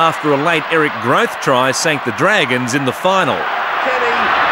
after a late Eric Groth try sank the Dragons in the final. Kenny,